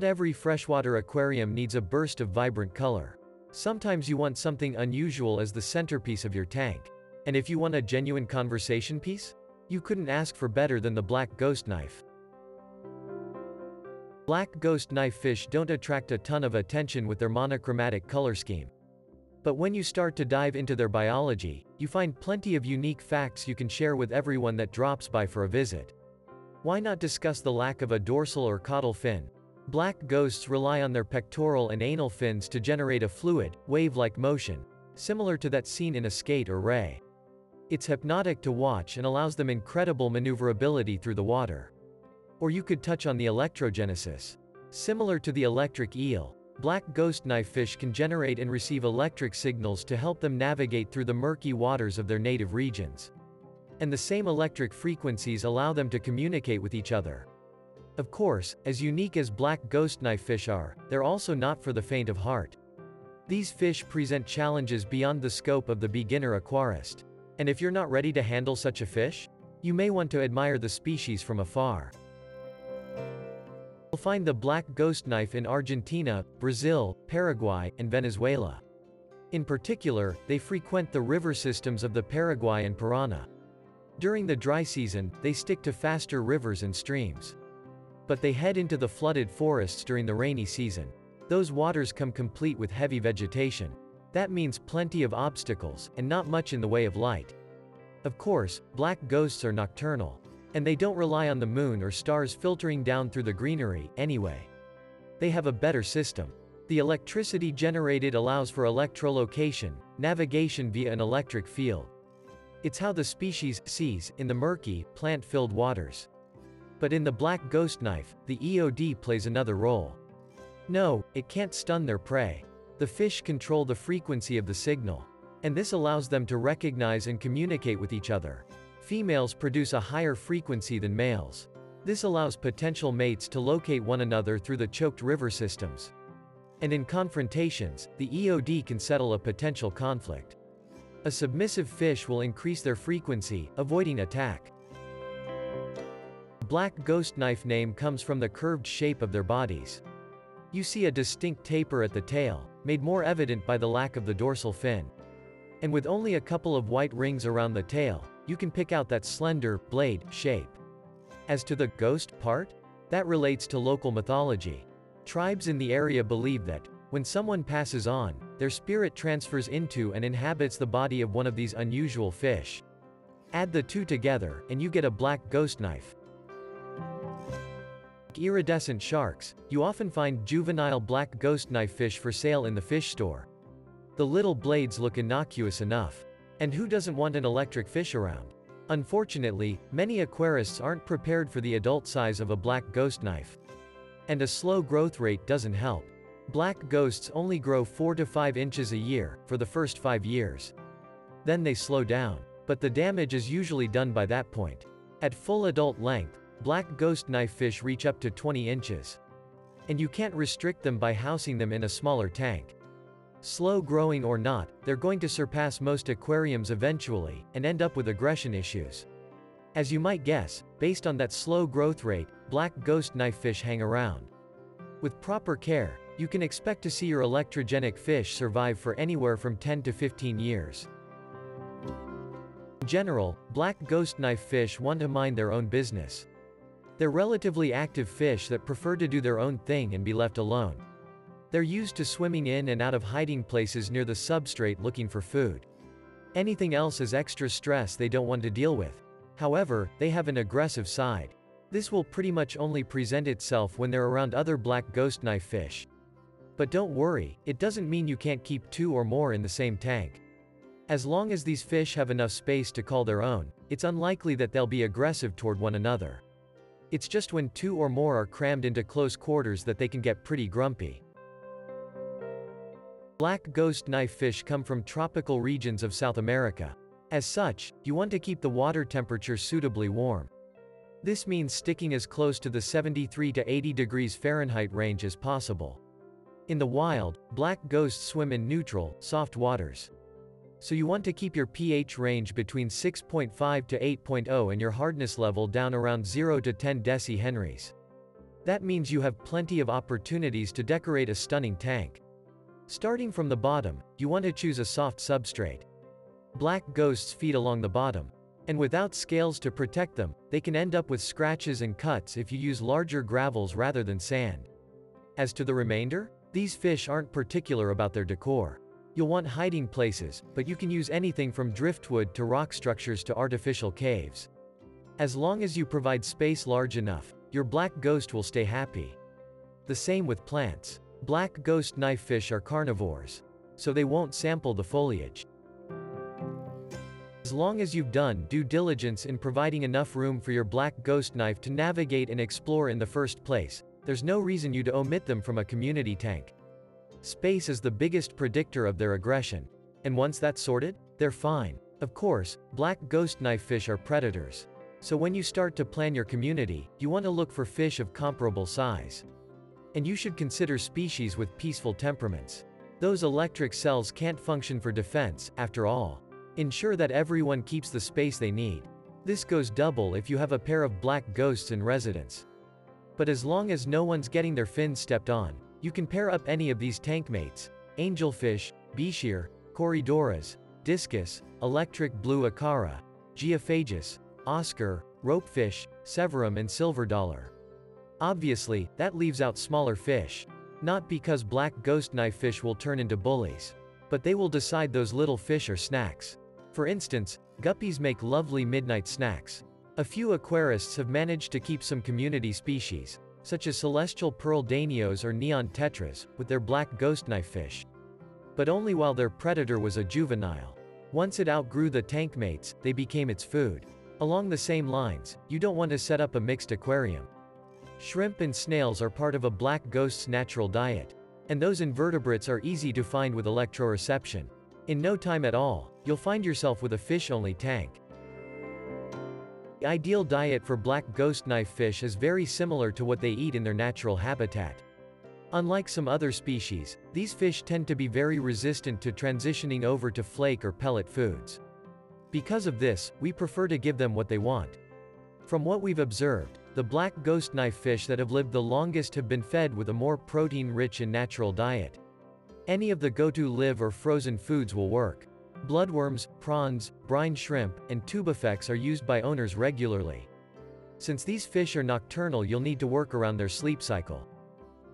Not every freshwater aquarium needs a burst of vibrant color. Sometimes you want something unusual as the centerpiece of your tank. And if you want a genuine conversation piece? You couldn't ask for better than the black ghost knife. Black ghost knife fish don't attract a ton of attention with their monochromatic color scheme. But when you start to dive into their biology, you find plenty of unique facts you can share with everyone that drops by for a visit. Why not discuss the lack of a dorsal or caudal fin? Black ghosts rely on their pectoral and anal fins to generate a fluid, wave-like motion, similar to that seen in a skate or ray. It's hypnotic to watch and allows them incredible maneuverability through the water. Or you could touch on the electrogenesis. Similar to the electric eel, black ghost knife fish can generate and receive electric signals to help them navigate through the murky waters of their native regions. And the same electric frequencies allow them to communicate with each other. Of course, as unique as black ghost knife fish are, they're also not for the faint of heart. These fish present challenges beyond the scope of the beginner aquarist. And if you're not ready to handle such a fish, you may want to admire the species from afar. You'll find the black ghost knife in Argentina, Brazil, Paraguay, and Venezuela. In particular, they frequent the river systems of the Paraguay and Parana. During the dry season, they stick to faster rivers and streams. But they head into the flooded forests during the rainy season. Those waters come complete with heavy vegetation. That means plenty of obstacles, and not much in the way of light. Of course, black ghosts are nocturnal. And they don't rely on the moon or stars filtering down through the greenery, anyway. They have a better system. The electricity generated allows for electrolocation, navigation via an electric field. It's how the species sees in the murky, plant-filled waters. But in the black ghost knife, the EOD plays another role. No, it can't stun their prey. The fish control the frequency of the signal. And this allows them to recognize and communicate with each other. Females produce a higher frequency than males. This allows potential mates to locate one another through the choked river systems. And in confrontations, the EOD can settle a potential conflict. A submissive fish will increase their frequency, avoiding attack. Black ghost knife name comes from the curved shape of their bodies. You see a distinct taper at the tail, made more evident by the lack of the dorsal fin. And with only a couple of white rings around the tail, you can pick out that slender, blade, shape. As to the ghost part? That relates to local mythology. Tribes in the area believe that, when someone passes on, their spirit transfers into and inhabits the body of one of these unusual fish. Add the two together, and you get a black ghost knife. Iridescent sharks, you often find juvenile black ghost knife fish for sale in the fish store. The little blades look innocuous enough. And who doesn't want an electric fish around? Unfortunately, many aquarists aren't prepared for the adult size of a black ghost knife. And a slow growth rate doesn't help. Black ghosts only grow 4 to 5 inches a year, for the first 5 years. Then they slow down. But the damage is usually done by that point. At full adult length, black ghost knife fish reach up to 20 inches. And you can't restrict them by housing them in a smaller tank. Slow growing or not, they're going to surpass most aquariums eventually, and end up with aggression issues. As you might guess, based on that slow growth rate, black ghost knife fish hang around. With proper care, you can expect to see your electrogenic fish survive for anywhere from 10 to 15 years. In general, black ghost knife fish want to mind their own business. They're relatively active fish that prefer to do their own thing and be left alone. They're used to swimming in and out of hiding places near the substrate looking for food. Anything else is extra stress they don't want to deal with. However, they have an aggressive side. This will pretty much only present itself when they're around other black ghost knife fish. But don't worry, it doesn't mean you can't keep two or more in the same tank. As long as these fish have enough space to call their own, it's unlikely that they'll be aggressive toward one another. It's just when two or more are crammed into close quarters that they can get pretty grumpy. Black ghost knife fish come from tropical regions of South America. As such, you want to keep the water temperature suitably warm. This means sticking as close to the 73 to 80 degrees Fahrenheit range as possible. In the wild, black ghosts swim in neutral, soft waters. So you want to keep your pH range between 6.5 to 8.0 and your hardness level down around 0 to 10 deci henries. That means you have plenty of opportunities to decorate a stunning tank. Starting from the bottom, you want to choose a soft substrate. Black ghosts feed along the bottom. And without scales to protect them, they can end up with scratches and cuts if you use larger gravels rather than sand. As to the remainder, these fish aren't particular about their decor. You'll want hiding places, but you can use anything from driftwood to rock structures to artificial caves. As long as you provide space large enough, your black ghost will stay happy. The same with plants. Black ghost knifefish are carnivores. So they won't sample the foliage. As long as you've done due diligence in providing enough room for your black ghost knife to navigate and explore in the first place, there's no reason you to omit them from a community tank. Space is the biggest predictor of their aggression. And once that's sorted, they're fine. Of course, black ghost knifefish are predators. So when you start to plan your community, you want to look for fish of comparable size. And you should consider species with peaceful temperaments. Those electric cells can't function for defense, after all. Ensure that everyone keeps the space they need. This goes double if you have a pair of black ghosts in residence. But as long as no one's getting their fins stepped on, you can pair up any of these tank mates, angelfish, bichir, corydoras, discus, electric blue acara, geophagus, oscar, ropefish, severum and silver dollar. Obviously, that leaves out smaller fish. Not because black ghost knifefish will turn into bullies. But they will decide those little fish are snacks. For instance, guppies make lovely midnight snacks. A few aquarists have managed to keep some community species, such as celestial pearl danios or neon tetras, with their black ghost knifefish. But only while their predator was a juvenile. Once it outgrew the tank mates, they became its food. Along the same lines, you don't want to set up a mixed aquarium. Shrimp and snails are part of a black ghost's natural diet. And those invertebrates are easy to find with electroreception. In no time at all, you'll find yourself with a fish-only tank. The ideal diet for black ghost knife fish is very similar to what they eat in their natural habitat. Unlike some other species, these fish tend to be very resistant to transitioning over to flake or pellet foods. Because of this, we prefer to give them what they want. From what we've observed, the black ghost knife fish that have lived the longest have been fed with a more protein-rich and natural diet. Any of the go-to live or frozen foods will work. Bloodworms, prawns, brine shrimp, and tube tubifex are used by owners regularly. Since these fish are nocturnal you'll need to work around their sleep cycle.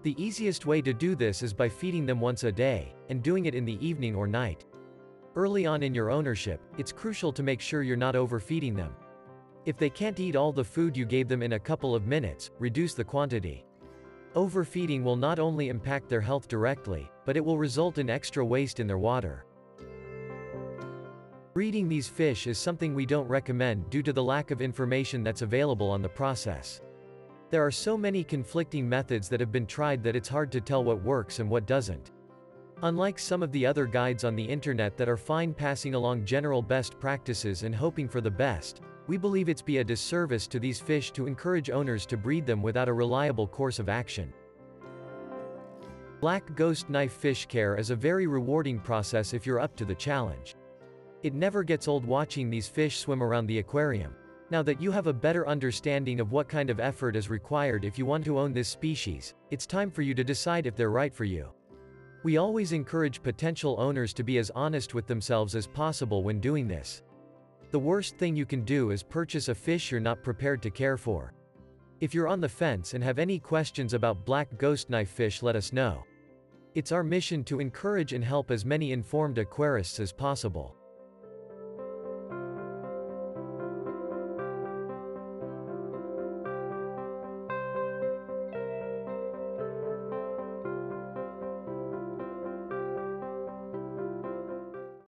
The easiest way to do this is by feeding them once a day, and doing it in the evening or night. Early on in your ownership, it's crucial to make sure you're not overfeeding them. If they can't eat all the food you gave them in a couple of minutes, reduce the quantity. Overfeeding will not only impact their health directly, but it will result in extra waste in their water. Breeding these fish is something we don't recommend due to the lack of information that's available on the process. There are so many conflicting methods that have been tried that it's hard to tell what works and what doesn't. Unlike some of the other guides on the internet that are fine passing along general best practices and hoping for the best, we believe it's be a disservice to these fish to encourage owners to breed them without a reliable course of action. Black ghost knife fish care is a very rewarding process if you're up to the challenge. It never gets old watching these fish swim around the aquarium. Now that you have a better understanding of what kind of effort is required if you want to own this species, it's time for you to decide if they're right for you. We always encourage potential owners to be as honest with themselves as possible when doing this. The worst thing you can do is purchase a fish you're not prepared to care for. If you're on the fence and have any questions about black ghost knife fish let us know. It's our mission to encourage and help as many informed aquarists as possible.